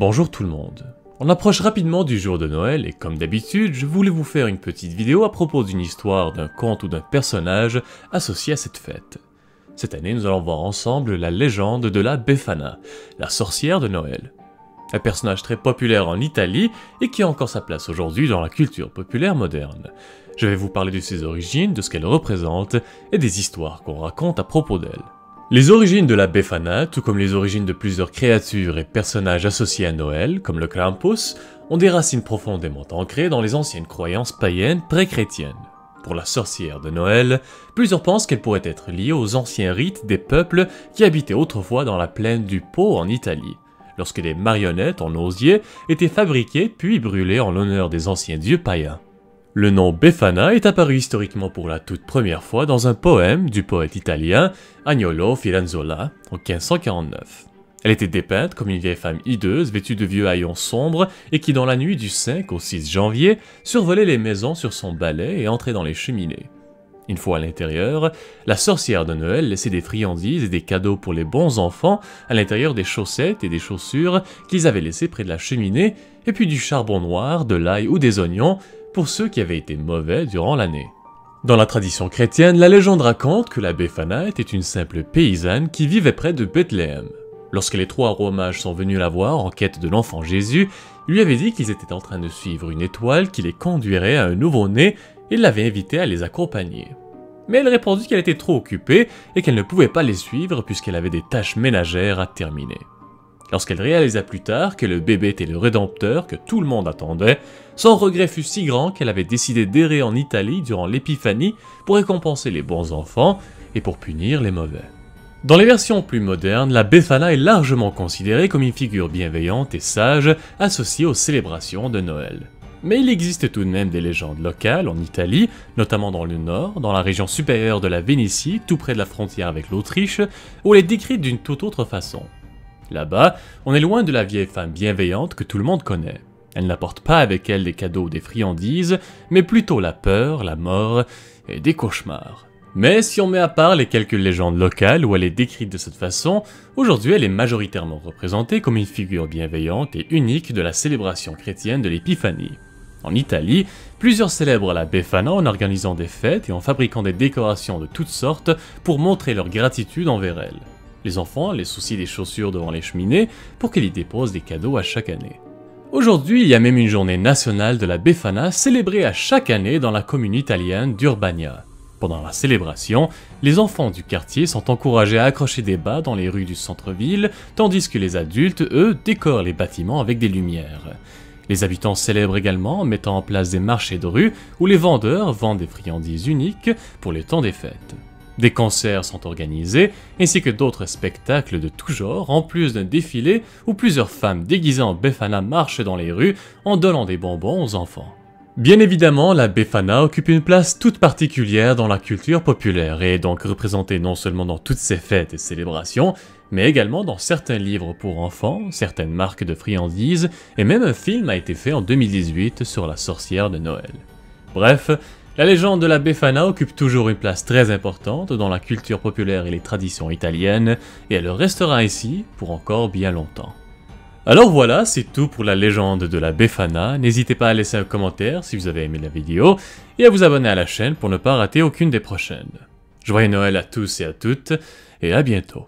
Bonjour tout le monde. On approche rapidement du jour de Noël et comme d'habitude, je voulais vous faire une petite vidéo à propos d'une histoire, d'un conte ou d'un personnage associé à cette fête. Cette année, nous allons voir ensemble la légende de la Befana, la sorcière de Noël. Un personnage très populaire en Italie et qui a encore sa place aujourd'hui dans la culture populaire moderne. Je vais vous parler de ses origines, de ce qu'elle représente et des histoires qu'on raconte à propos d'elle. Les origines de la Befana, tout comme les origines de plusieurs créatures et personnages associés à Noël, comme le Krampus, ont des racines profondément ancrées dans les anciennes croyances païennes pré-chrétiennes. Pour la sorcière de Noël, plusieurs pensent qu'elle pourrait être liée aux anciens rites des peuples qui habitaient autrefois dans la plaine du Pô en Italie, lorsque des marionnettes en osier étaient fabriquées puis brûlées en l'honneur des anciens dieux païens. Le nom Befana est apparu historiquement pour la toute première fois dans un poème du poète italien Agnolo Firenzola en 1549. Elle était dépeinte comme une vieille femme hideuse vêtue de vieux haillons sombres et qui dans la nuit du 5 au 6 janvier survolait les maisons sur son balai et entrait dans les cheminées. Une fois à l'intérieur, la sorcière de Noël laissait des friandises et des cadeaux pour les bons enfants à l'intérieur des chaussettes et des chaussures qu'ils avaient laissées près de la cheminée, et puis du charbon noir, de l'ail ou des oignons pour ceux qui avaient été mauvais durant l'année. Dans la tradition chrétienne, la légende raconte que la Befana était une simple paysanne qui vivait près de Bethléem. Lorsque les trois rois sont venus la voir en quête de l'enfant Jésus, il lui avait dit qu'ils étaient en train de suivre une étoile qui les conduirait à un nouveau-né et l'avait invité à les accompagner. Mais elle répondit qu'elle était trop occupée et qu'elle ne pouvait pas les suivre puisqu'elle avait des tâches ménagères à terminer. Lorsqu'elle réalisa plus tard que le bébé était le rédempteur que tout le monde attendait, son regret fut si grand qu'elle avait décidé d'errer en Italie durant l'épiphanie pour récompenser les bons enfants et pour punir les mauvais. Dans les versions plus modernes, la Befana est largement considérée comme une figure bienveillante et sage associée aux célébrations de Noël. Mais il existe tout de même des légendes locales en Italie, notamment dans le nord, dans la région supérieure de la Vénétie, tout près de la frontière avec l'Autriche, où elle est décrite d'une toute autre façon. Là-bas, on est loin de la vieille femme bienveillante que tout le monde connaît. Elle n'apporte pas avec elle des cadeaux ou des friandises, mais plutôt la peur, la mort et des cauchemars. Mais si on met à part les quelques légendes locales où elle est décrite de cette façon, aujourd'hui elle est majoritairement représentée comme une figure bienveillante et unique de la célébration chrétienne de l'Épiphanie. En Italie, plusieurs célèbrent la Befana en organisant des fêtes et en fabriquant des décorations de toutes sortes pour montrer leur gratitude envers elle. Les enfants les soucient des chaussures devant les cheminées pour qu'elle y dépose des cadeaux à chaque année. Aujourd'hui, il y a même une journée nationale de la Befana célébrée à chaque année dans la commune italienne d'Urbania. Pendant la célébration, les enfants du quartier sont encouragés à accrocher des bas dans les rues du centre-ville, tandis que les adultes, eux, décorent les bâtiments avec des lumières. Les habitants célèbrent également en mettant en place des marchés de rue où les vendeurs vendent des friandises uniques pour les temps des fêtes. Des concerts sont organisés, ainsi que d'autres spectacles de tout genre, en plus d'un défilé où plusieurs femmes déguisées en Befana marchent dans les rues en donnant des bonbons aux enfants. Bien évidemment, la Befana occupe une place toute particulière dans la culture populaire et est donc représentée non seulement dans toutes ses fêtes et célébrations, mais également dans certains livres pour enfants, certaines marques de friandises, et même un film a été fait en 2018 sur la sorcière de Noël. Bref, la légende de la Befana occupe toujours une place très importante dans la culture populaire et les traditions italiennes, et elle restera ainsi pour encore bien longtemps. Alors voilà, c'est tout pour la légende de la Befana, n'hésitez pas à laisser un commentaire si vous avez aimé la vidéo, et à vous abonner à la chaîne pour ne pas rater aucune des prochaines. Joyeux Noël à tous et à toutes, et à bientôt.